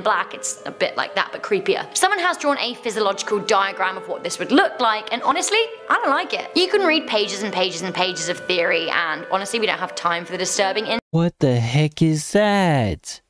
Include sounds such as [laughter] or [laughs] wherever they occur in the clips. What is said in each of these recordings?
Black, it's a bit like that, but creepier. Someone has drawn a physiological diagram of what this would look like, and honestly, I don't like it. You can read pages and pages and pages of theory, and honestly, we don't have time for the disturbing in What the heck is that?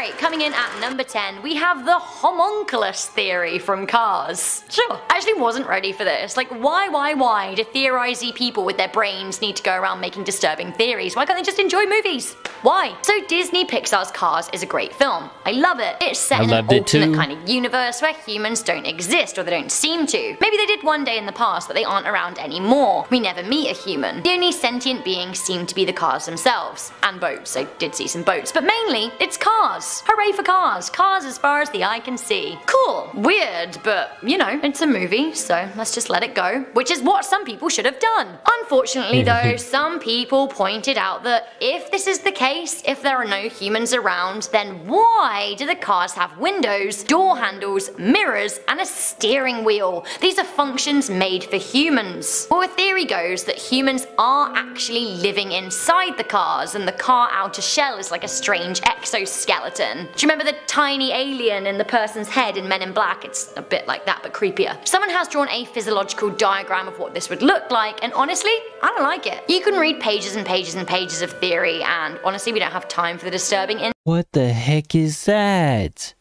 It. Alright, coming in at number 10, we have the homunculus theory from Cars. Sure, I actually wasn't ready for this. Like, why, why, why do theorisy people with their brains need to go around making disturbing theories? Why can't they just enjoy movies? Why? So Disney Pixar's Cars is a great film. I love it. It's set I in an alternate kind of universe where humans don't exist or they don't seem to. Maybe they did one day in the past, but they aren't around anymore. We never meet a human. The only sentient beings seem to be the cars themselves. And boats. I did see some boats. But mainly, it's cars. Hooray for cars. Cars as far as the eye can see. Cool. Weird, but you know, it's a movie, so let's just let it go. Which is what some people should have done. Unfortunately [laughs] though, some people pointed out that if this is the case, if there are no humans around, then why do the cars have windows, door handles, mirrors, and a steering wheel? These are functions made for humans. Well, a theory goes that humans are actually living inside the cars, and the car outer shell is like a strange exoskeleton. Do you remember the tiny alien in the person's head in Men in Black? It's a bit like that, but creepier. Someone has drawn a physiological diagram of what this would look like, and honestly, I don't like it. You can read pages and pages and pages of theory, and honestly, we don't have time for the disturbing in What the heck is that?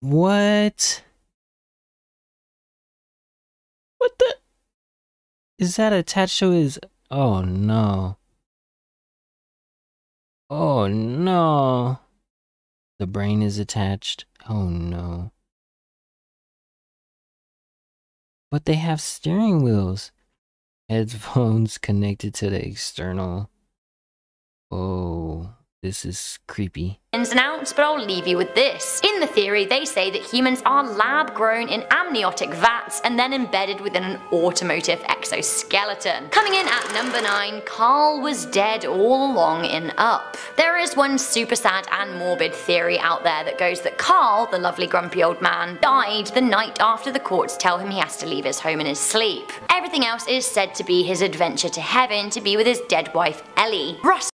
What? What the? Is that attached to his? Oh no. Oh no. The brain is attached. Oh no. But they have steering wheels. Headphones [laughs] connected to the external. Oh, this is creepy. ins and outs, but I'll leave you with this. In the theory, they say that humans are lab grown in amniotic vats and then embedded within an automotive exoskeleton. Coming in at number 9, Carl was dead all along in Up. There is one super sad and morbid theory out there that goes that Carl, the lovely grumpy old man, died the night after the courts tell him he has to leave his home in his sleep. Everything else is said to be his adventure to heaven to be with his dead wife Ellie. Russ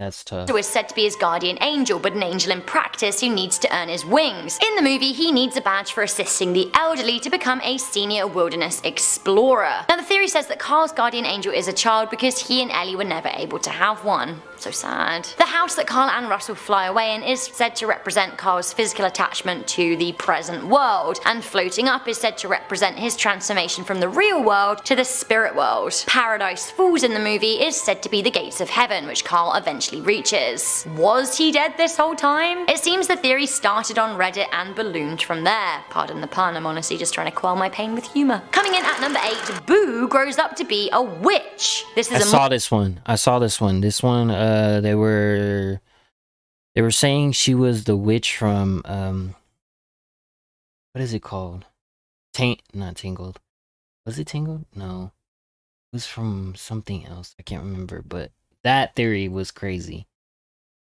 That's tough. is said to be his guardian angel, but an angel in practice who needs to earn his wings. In the movie, he needs a badge for assisting the elderly to become a senior wilderness explorer. Now, the theory says that Carl's guardian angel is a child because he and Ellie were never able to have one. So sad. The house that Carl and Russell fly away in is said to represent Carl's physical attachment to the present world, and floating up is said to represent his transformation from the real world to the spirit world. Paradise Falls in the movie is said to be the gates of heaven, which Carl eventually reaches. Was he dead this whole time? It seems the theory started on Reddit and ballooned from there. Pardon the pun, I'm honestly just trying to quell my pain with humour. Coming in at number 8, Boo grows up to be a witch. This is a saw this one. I saw this one. This one, uh, they were, they were saying she was the witch from, um, what is it called? Taint, not Tangled. Was it Tangled? No, it was from something else. I can't remember, but that theory was crazy.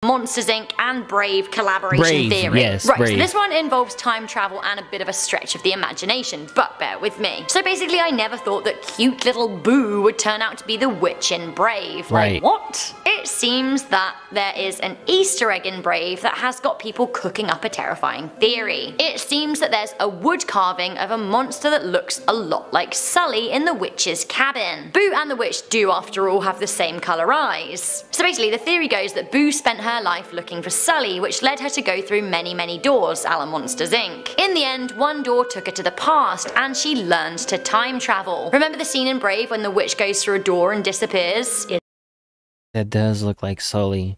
Monsters Inc. and Brave collaboration Brave, theory. yes, right, so this one involves time travel and a bit of a stretch of the imagination, but bear with me. So basically, I never thought that cute little Boo would turn out to be the witch in Brave. Right. Like, what? It seems that there is an Easter egg in Brave that has got people cooking up a terrifying theory. It seems that there's a wood carving of a monster that looks a lot like Sully in the witch's cabin. Boo and the witch do, after all, have the same colour eyes. So basically, the theory goes that Boo spent her life looking for Sully, which led her to go through many, many doors, a la Monsters Inc. In the end, one door took her to the past, and she learned to time travel. Remember the scene in Brave when the witch goes through a door and disappears? It That does look like Sully.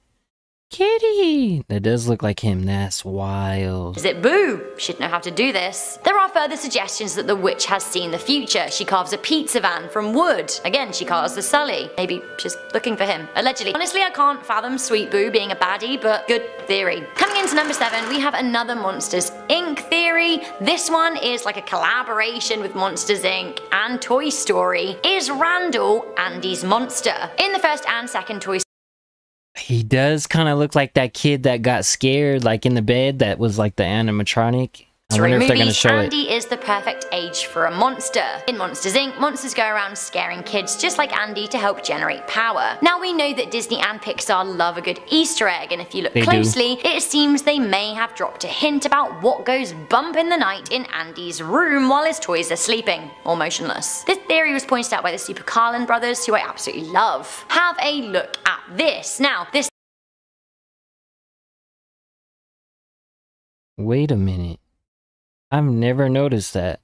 Kitty! That does look like him. That's wild. Is it Boo? She'd know how to do this. There are further suggestions that the witch has seen the future. She carves a pizza van from wood. Again, she carves the Sully. Maybe she's looking for him, allegedly. Honestly, I can't fathom Sweet Boo being a baddie, but good theory. Coming into number seven, we have another Monsters Inc. theory. This one is like a collaboration with Monsters Inc. and Toy Story. Is Randall Andy's monster? In the first and second Toy He does kind of look like that kid that got scared, like in the bed, that was like the animatronic. I wonder if they're gonna movies, show. Andy is the perfect age for a monster. In Monsters Inc., monsters go around scaring kids just like Andy to help generate power. Now we know that Disney and Pixar love a good Easter egg, and if you look They do. closely, it seems they may have dropped a hint about what goes bump in the night in Andy's room while his toys are sleeping or motionless. This theory was pointed out by the Super Carlin brothers, who I absolutely love. Have a look at this. Now, this Wait a minute. I've never noticed that.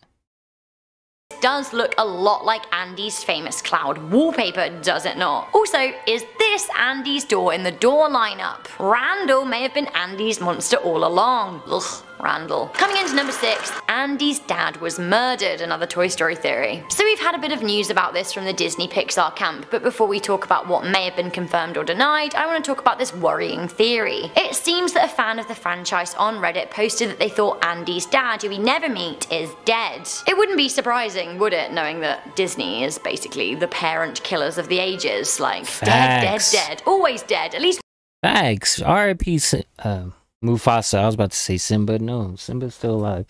does look a lot like Andy's famous cloud wallpaper, does it not? Also, is this Andy's door in the door lineup? Randall may have been Andy's monster all along. Ugh. Randall. Coming into number 6, Andy's dad was murdered, another Toy Story theory. So we've had a bit of news about this from the Disney Pixar camp, but before we talk about what may have been confirmed or denied, I want to talk about this worrying theory. It seems that a fan of the franchise on Reddit posted that they thought Andy's dad, who we never meet, is dead. It wouldn't be surprising, would it, knowing that Disney is basically the parent killers of the ages? Like, dead, dead, dead, always dead, at least Thanks. R.I.P. Uh, Mufasa. I was about to say Simba. No, Simba's still alive.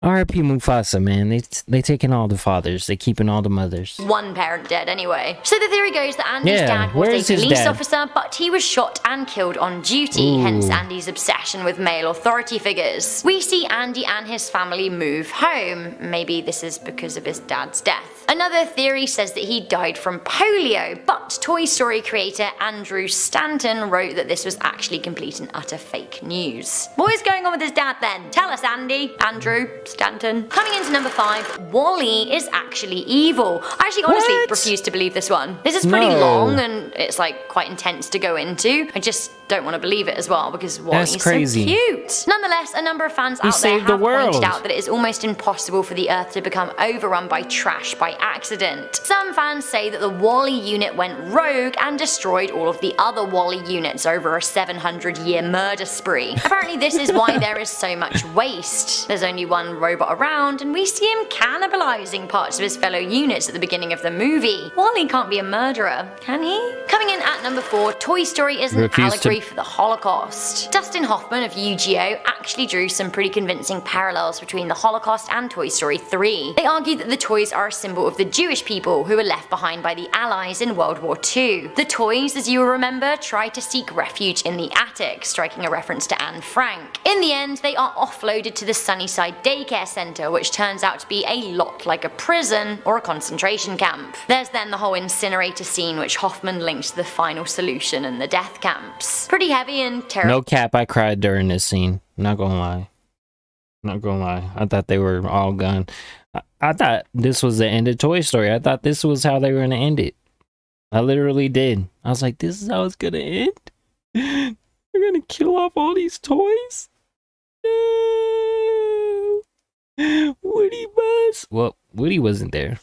R.I.P. Mufasa, man. They they taking all the fathers. They keeping all the mothers. one parent dead anyway. So the theory goes that Andy's Yeah, dad was a police officer, but he was shot and killed on duty, Ooh. hence Andy's obsession with male authority figures. We see Andy and his family move home. Maybe this is because of his dad's death. Another theory says that he died from polio, but Toy Story creator Andrew Stanton wrote that this was actually complete and utter fake news. What is going on with his dad then? Tell us, Andy. Andrew Stanton. Coming into number five, WALL-E is actually evil. I actually honestly What? refuse to believe this one. This is pretty No. long and it's like quite intense to go into. I just don't want to believe it as well because WALL-E's crazy. so cute. Nonetheless, a number of fans He out there saved the have pointed out that it is almost impossible for the Earth to become overrun by trash by accident. Some fans say that the WALL-E unit went rogue and destroyed all of the other WALL-E units over a 700 year murder spree. [laughs] Apparently, this is why there is so much waste. There's only one robot around, and we see him cannibalizing parts of his fellow units at the beginning of the movie. WALL-E can't be a murderer, can he? Coming in at number 4, Toy Story is an Refuse for the Holocaust. Dustin Hoffman of UGO actually drew some pretty convincing parallels between the Holocaust and Toy Story 3. They argue that the toys are a symbol of the Jewish people who were left behind by the Allies in World War II. The toys, as you will remember, try to seek refuge in the attic, striking a reference to Anne Frank. In the end, they are offloaded to the Sunnyside Daycare Centre, which turns out to be a lot like a prison or a concentration camp. There's then the whole incinerator scene, which Hoffman links to the final solution and the death camps. Pretty heavy and terrifying. No cap, I cried during this scene. Not gonna lie. Not gonna lie. I thought they were all gone. I, I thought this was the end of Toy Story. I thought this was how they were gonna end it. I literally did. I was like, this is how it's gonna end? [laughs] They're gonna kill off all these toys? No. [gasps] Woody Buzz. Well, Woody wasn't there.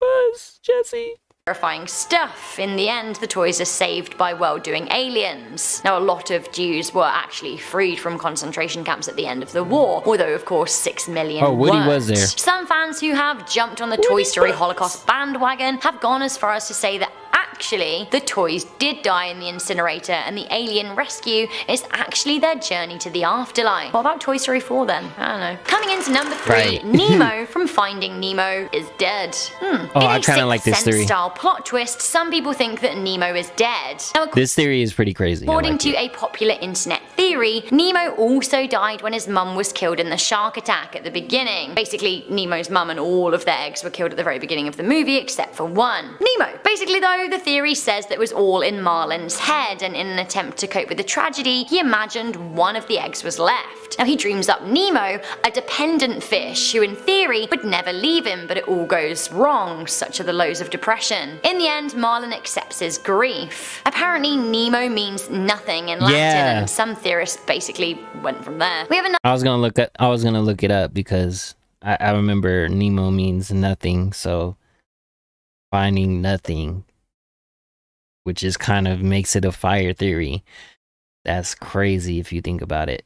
Buzz, Jessie. Terrifying stuff. In the end, the toys are saved by well doing aliens. Now, a lot of Jews were actually freed from concentration camps at the end of the war, although, of course, six million Oh, Woody weren't. was there. Some fans who have jumped on the Toy Story Holocaust bandwagon have gone as far as to say that actually the toys did die in the incinerator and the alien rescue is actually their journey to the afterlife. What about Toy Story 4 then? I don't know. Coming into number three, Right. [laughs] Nemo from Finding Nemo is dead. Hmm. Oh, In I a kinda like this theory. style plot twist, some people think that Nemo is dead. Now, This theory is pretty crazy. According like to it. a popular internet theory, Nemo also died when his mum was killed in the shark attack at the beginning. Basically, Nemo's mum and all of their eggs were killed at the very beginning of the movie except for one. Nemo. Basically, though, the theory says that it was all in Marlin's head, and in an attempt to cope with the tragedy, he imagined one of the eggs was left. Now, he dreams up Nemo, a dependent fish who, in theory, would never leave him, but it all goes wrong, such are the lows of depression. In the end, Marlin accepts his grief. Apparently, Nemo means nothing in Latin, Yeah. and some theorists basically went from there. We have another I was gonna look at I was gonna look it up because I, I remember Nemo means nothing, so finding nothing, which is kind of makes it a fire theory. That's crazy if you think about it.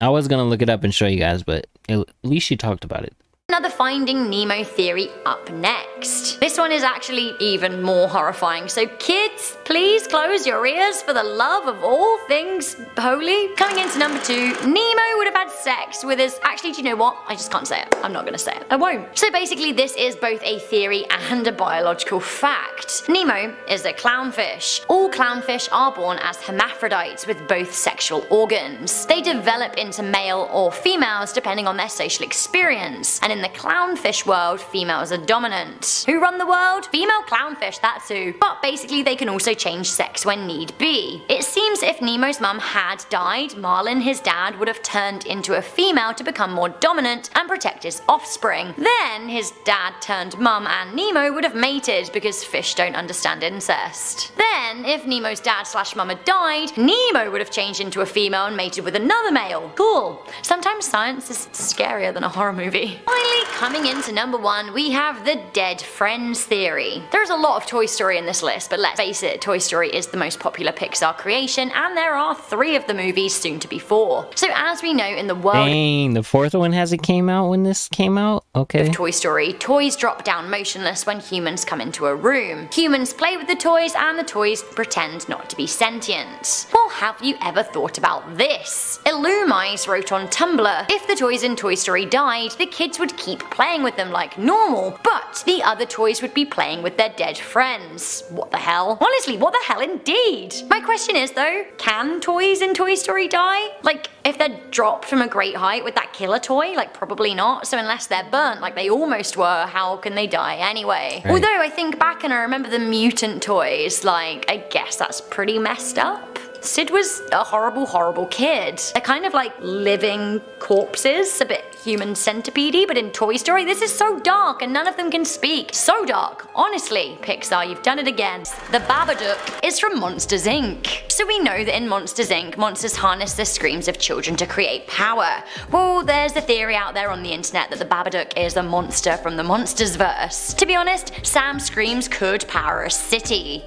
I was gonna look it up and show you guys, but at least she talked about it. Another Finding Nemo theory up next. This one is actually even more horrifying, so kids, please close your ears for the love of all things holy. Coming into number two, Nemo would have had sex with his. Actually, do you know what? I just can't say it. I'm not gonna say it. I won't. So basically, this is both a theory and a biological fact. Nemo is a clownfish. All clownfish are born as hermaphrodites with both sexual organs. They develop into male or females depending on their social experience, and in the clownfish world, females are dominant. Who run the world? Female clownfish, that's who. But basically, they can also change sex when need be. It seems if Nemo's mum had died, Marlin, his dad, would have turned into a female to become more dominant and protect his offspring. Then his dad turned mum and Nemo would have mated because fish don't understand incest. Then, if Nemo's dad slash mum had died, Nemo would have changed into a female and mated with another male. Cool. Sometimes science is scarier than a horror movie. Finally, coming into number one, we have the dead friends theory. There's a lot of Toy Story in this list, but let's face it, Toy Story is the most popular Pixar creation, and there are three of the movies, soon to be four. So as we know in the world Dang, the fourth one hasn't came out when this came out? Okay. Toy Story, toys drop down motionless when humans come into a room. Humans play with the toys and the toys pretend not to be sentient. Well, have you ever thought about this? Illumise wrote on Tumblr, if the toys in Toy Story died, the kids would keep playing with them like normal, but the other toys would be playing with their dead friends. What the hell? Honestly, what the hell indeed? My question is though, can toys in Toy Story die? Like, if they're dropped from a great height, would that kill a toy? Like, probably not. So unless they're burnt like they almost were, how can they die anyway? Right. Although I think back and I remember the mutant toys, like, I guess that's pretty messed up. Sid was a horrible, horrible kid. They're kind of like living corpses, a bit human centipede but in Toy Story, this is so dark and none of them can speak. So dark. Honestly, Pixar, you've done it again. The Babadook is from Monsters Inc. So we know that in Monsters Inc., monsters harness the screams of children to create power. Well, there's a theory out there on the internet that the Babadook is a monster from the Monsters verse. To be honest, Sam's screams could power a city.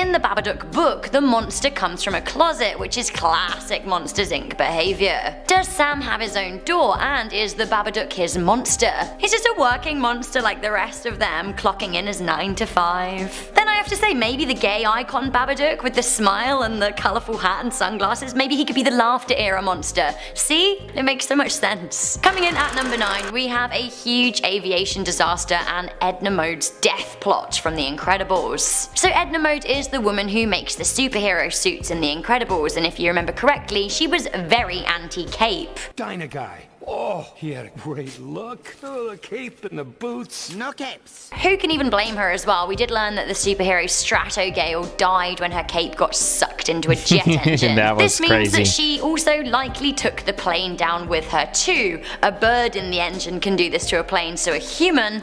In the Babadook book, the monster comes from a closet, which is classic Monsters Inc. behaviour. Does Sam have his own door, and is the Babadook his monster? He's just a working monster like the rest of them, clocking in as 9 to 5. Then I have to say, maybe the gay icon Babadook with the smile and the colourful hat and sunglasses, maybe he could be the laughter era monster. See? It makes so much sense. Coming in at number 9, we have a huge aviation disaster and Edna Mode's death plot from The Incredibles. So Edna Mode is the woman who makes the superhero suits in The Incredibles, and if you remember correctly, she was very anti-cape. Guy. Oh, he had a great look. Oh, the cape and the boots. No capes. Who can even blame her as well? We did learn that the superhero Stratogale died when her cape got sucked into a jet [laughs] engine. That was this means crazy. that she also likely took the plane down with her too. A bird in the engine can do this to a plane, so a human,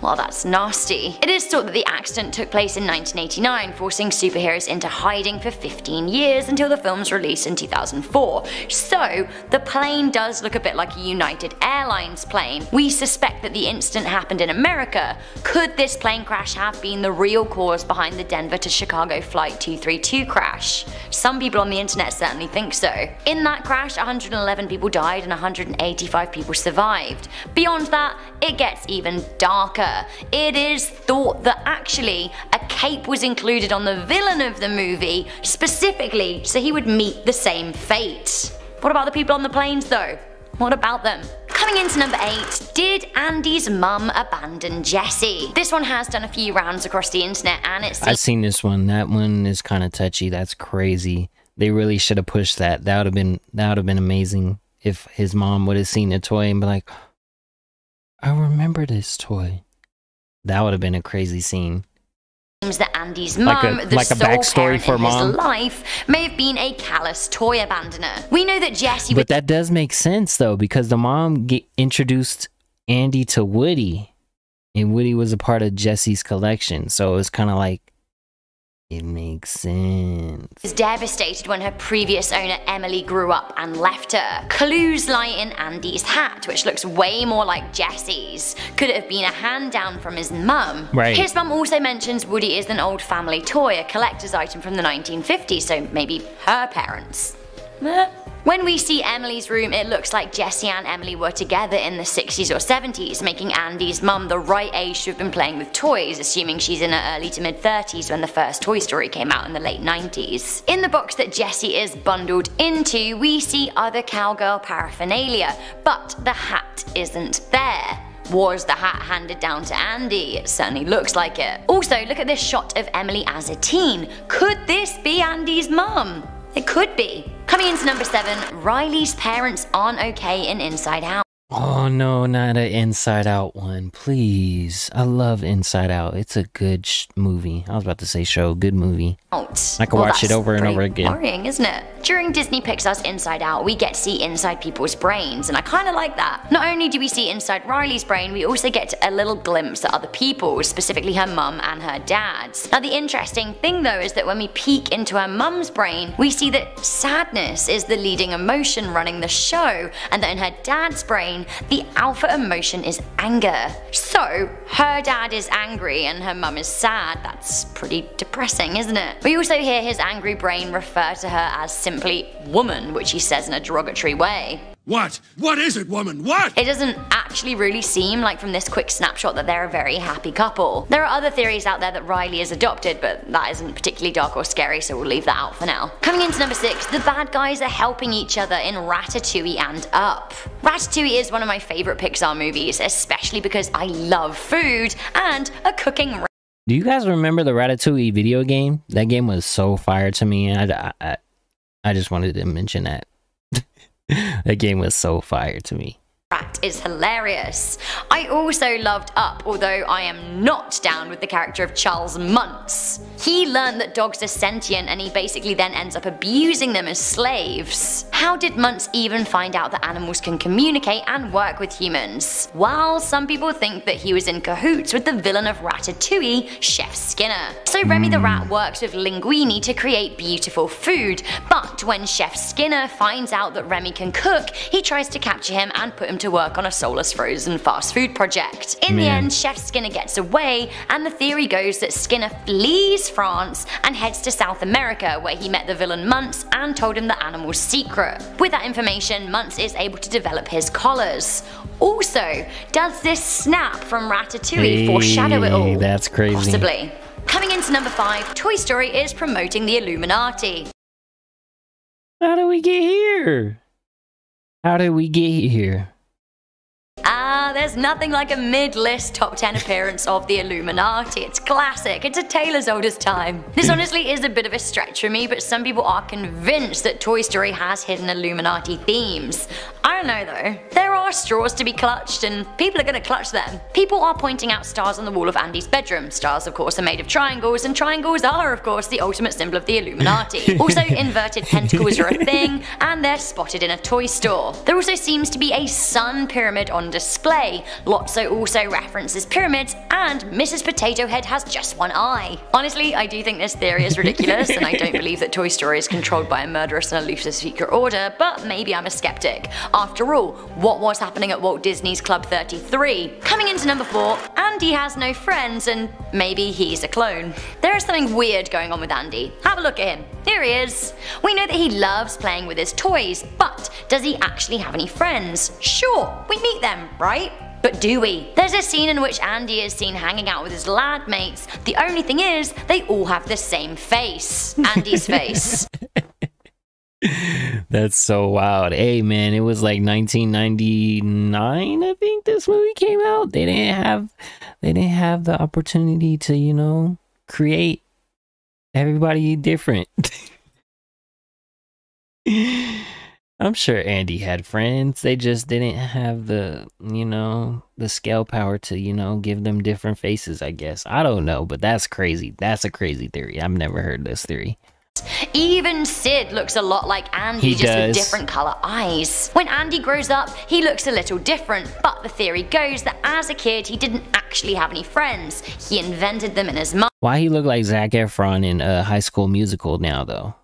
well that's nasty. It is thought that the accident took place in 1989, forcing superheroes into hiding for 15 years until the film's release in 2004. So, the plane does look a bit like a United Airlines plane. We suspect that the incident happened in America. Could this plane crash have been the real cause behind the Denver to Chicago Flight 232 crash? Some people on the internet certainly think so. In that crash, 111 people died and 185 people survived. Beyond that, it gets even darker. It is thought that actually a cape was included on the villain of the movie specifically so he would meet the same fate. What about the people on the planes though? What about them? Coming into number 8, did Andy's mum abandon Jessie? This one has done a few rounds across the internet and it's... I've seen this one. That one is kind of touchy. That's crazy. They really should have pushed that. That would have been that would have been amazing if his mom would have seen the toy and be like, "I remember this toy." That would have been a crazy scene. That Andy's Like a- the like a sole backstory parent for in mom? his life, may have been a callous toy abandoner. We know that Jessie. But that does make sense though, because the mom introduced Andy to Woody, and Woody was a part of Jessie's collection, so it was kind of like it makes sense. was devastated when her previous owner Emily grew up and left her. Clues lie in Andy's hat, which looks way more like Jessie's. Could it have been a hand down from his mum? Right. His mum also mentions Woody is an old family toy, a collector's item from the 1950s, so maybe her parents. When we see Emily's room, it looks like Jessie and Emily were together in the 60s or 70s, making Andy's mum the right age to have been playing with toys, assuming she's in her early to mid 30s when the first Toy Story came out in the late 90s. In the box that Jessie is bundled into, we see other cowgirl paraphernalia, but the hat isn't there. Was the hat handed down to Andy? It certainly looks like it. Also, look at this shot of Emily as a teen. Could this be Andy's mum? It could be. Coming into number 7, Riley's parents aren't okay in Inside Out. Oh no, not an Inside Out one, please. I love Inside Out. It's a good sh- movie. I was about to say show, good movie. I can watch it over and over again. Worrying, isn't it? During Disney Pixar's Inside Out, we get to see inside people's brains, and I kind of like that. Not only do we see inside Riley's brain, we also get a little glimpse at other people's, specifically her mum and her dad's. Now, the interesting thing though is that when we peek into her mum's brain, we see that sadness is the leading emotion running the show, and that in her dad's brain, the alpha emotion is anger. So, her dad is angry and her mum is sad. That's pretty depressing, isn't it? We also hear his angry brain refer to her as simply woman, which he says in a derogatory way. What? What is it, woman? What? It doesn't actually really seem like from this quick snapshot that they're a very happy couple. There are other theories out there that Riley is adopted, but that isn't particularly dark or scary, so we'll leave that out for now. Coming into number 6, the bad guys are helping each other in Ratatouille and Up. Ratatouille is one of my favourite Pixar movies, especially because I love food and a cooking Do you guys remember the Ratatouille video game? That game was so fire to me. I, I, I just wanted to mention that. [laughs] that game was so fire to me. Rat is hilarious. I also loved Up, although I am not down with the character of Charles Muntz. He learned that dogs are sentient and he basically then ends up abusing them as slaves. How did Muntz even find out that animals can communicate and work with humans? While some people think that he was in cahoots with the villain of Ratatouille, Chef Skinner. So Remy the Rat works with Linguini to create beautiful food, but when Chef Skinner finds out that Remy can cook, he tries to capture him and put him to work on a soulless frozen fast food project. In the end, Chef Skinner gets away, and the theory goes that Skinner flees France and heads to South America where he met the villain Muntz and told him the animal's secret. With that information, Muntz is able to develop his collars. Also, does this snap from Ratatouille foreshadow it all? Hey, that's crazy. Possibly. Coming into number 5, Toy Story is promoting the Illuminati. How did we get here? How did we get here? There's nothing like a mid-list top 10 appearance of the Illuminati. It's classic. It's a tale as old as time. This honestly is a bit of a stretch for me, but some people are convinced that Toy Story has hidden Illuminati themes. I don't know though. There are straws to be clutched and people are gonna clutch them. People are pointing out stars on the wall of Andy's bedroom. Stars of course are made of triangles and triangles are of course the ultimate symbol of the Illuminati. [laughs] also inverted pentacles are a thing and they're spotted in a toy store. There also seems to be a sun pyramid on display. Lotso also references pyramids and Mrs. Potato Head has just one eye. Honestly, I do think this theory is ridiculous and I don't [laughs] believe that Toy Story is controlled by a murderous and elusive secret order, but maybe I'm a skeptic. After all, what was happening at Walt Disney's Club 33? Coming into number 4, Andy has no friends and maybe he's a clone. There is something weird going on with Andy. Have a look at him. Here he is. We know that he loves playing with his toys, but does he actually have any friends? Sure, we meet them, right? But do we? There's a scene in which Andy is seen hanging out with his lad mates. The only thing is, they all have the same face. Andy's face. [laughs] That's so wild. Hey man, it was like 1999 I think this movie came out. They didn't have they didn't have the opportunity to, you know, create everybody different. [laughs] I'm sure Andy had friends. They just didn't have the, you know, the scale power to, you know, give them different faces, I guess. I don't know, but that's crazy. That's a crazy theory. I've never heard this theory. Even Sid looks a lot like Andy, He just with different colour eyes. When Andy grows up, he looks a little different, but the theory goes that as a kid, he didn't actually have any friends. He invented them in his mind. Why he look like Zac Efron in a High School Musical now though?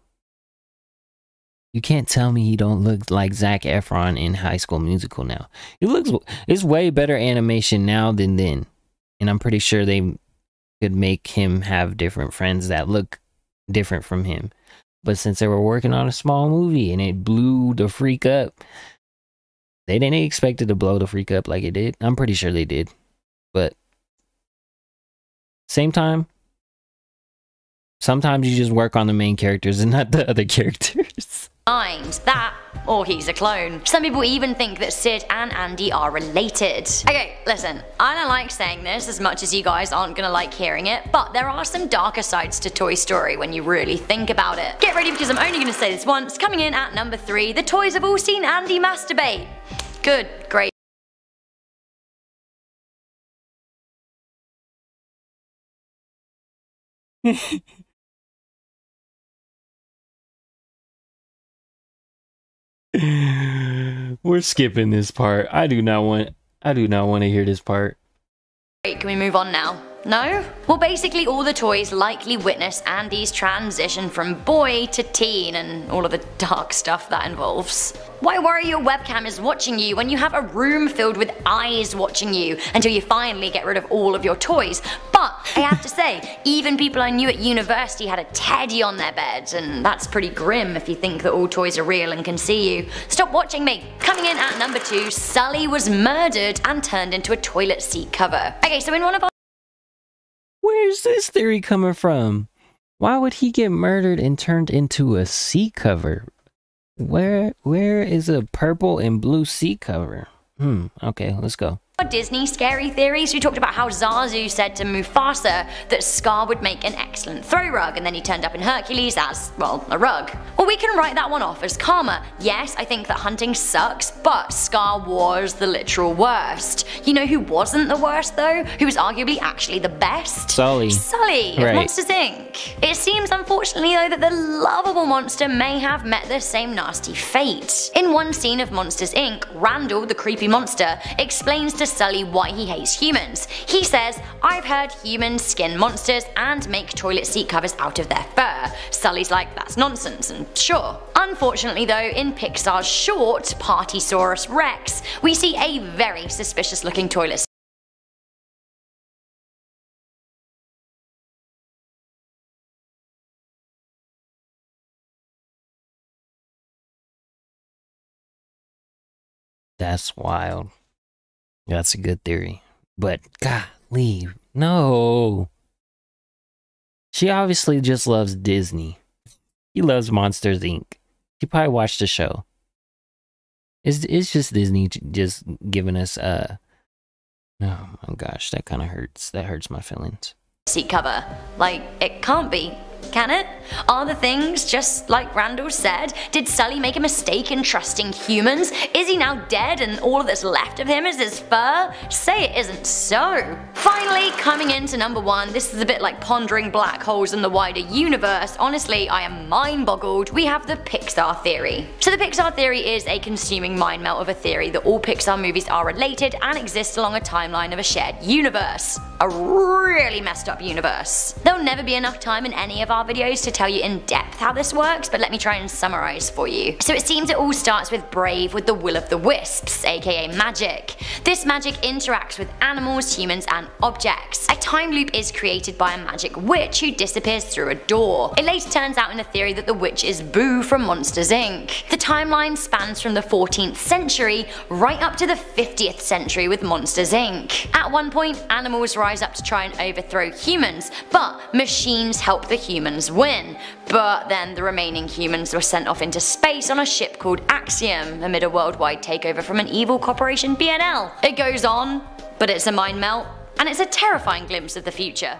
You can't tell me he don't look like Zac Efron in High School Musical now. He looks it's way better animation now than then, and I'm pretty sure they could make him have different friends that look different from him. But since they were working on a small movie and it blew the freak up, they didn't expect it to blow the freak up like it did. I'm pretty sure they did. But same time, sometimes you just work on the main characters and not the other [laughs] characters. Mind that, or he's a clone. Some people even think that Sid and Andy are related. Okay, listen, I don't like saying this as much as you guys aren't gonna like hearing it, but there are some darker sides to Toy Story when you really think about it. Get ready because I'm only gonna say this once. Coming in at number 3, the toys have all seen Andy masturbate. Good, great. [laughs] We're skipping this part. I do not want I do not want to hear this part. Can we move on now? No? Well, basically, all the toys likely witness Andy's transition from boy to teen and all of the dark stuff that involves. Why worry your webcam is watching you when you have a room filled with eyes watching you until you finally get rid of all of your toys? But I have to say, even people I knew at university had a teddy on their bed, and that's pretty grim if you think that all toys are real and can see you. Stop watching me. Coming in at number two, Sully was murdered and turned into a toilet seat cover. Okay, so in one of our Where's this theory coming from? Why would he get murdered and turned into a sea cover? Where where is a purple and blue sea cover? Hmm, okay, let's go. Disney scary theories, we talked about how Zazu said to Mufasa that Scar would make an excellent throw rug, and then he turned up in Hercules as, well, a rug. Well, we can write that one off as karma. Yes, I think that hunting sucks, but Scar was the literal worst. You know who wasn't the worst though? Who was arguably actually the best? Sully. Sully of Right. Monsters Inc. It seems unfortunately though that the lovable monster may have met the same nasty fate. In one scene of Monsters Inc., Randall, the creepy monster, explains to Sully why he hates humans. He says, I've heard humans skin monsters and make toilet seat covers out of their fur. Sully's like, that's nonsense, and sure. Unfortunately though, in Pixar's short, Partysaurus Rex, we see a very suspicious looking toilet That's wild. That's a good theory. But golly, no. She obviously just loves Disney. He loves Monsters Inc. She probably watched the show. It's it's just Disney just giving us uh Oh my gosh, that kind of hurts. That hurts my feelings. seat cover. Like, it can't be. Can it? Are the things just like Randall said? Did Sully make a mistake in trusting humans? Is he now dead and all that's left of him is his fur? Say it isn't so. Finally, coming into number one, this is a bit like pondering black holes in the wider universe. Honestly, I am mind boggled. We have the Pixar theory. So, the Pixar theory is a consuming mind melt of a theory that all Pixar movies are related and exist along a timeline of a shared universe. A really messed up universe. There'll never be enough time in any of our videos to tell you in depth how this works, but let me try and summarize for you. So it seems it all starts with Brave with the Will of the Wisps, aka magic. This magic interacts with animals, humans, and objects. A time loop is created by a magic witch who disappears through a door. It later turns out in the theory that the witch is Boo from Monsters Inc. The timeline spans from the 14th century right up to the 50th century with Monsters Inc. At one point, animals rise rise up to try and overthrow humans, but machines help the humans win. But then the remaining humans were sent off into space on a ship called Axiom amid a worldwide takeover from an evil corporation BNL. It goes on, but it's a mind melt, and it's a terrifying glimpse of the future.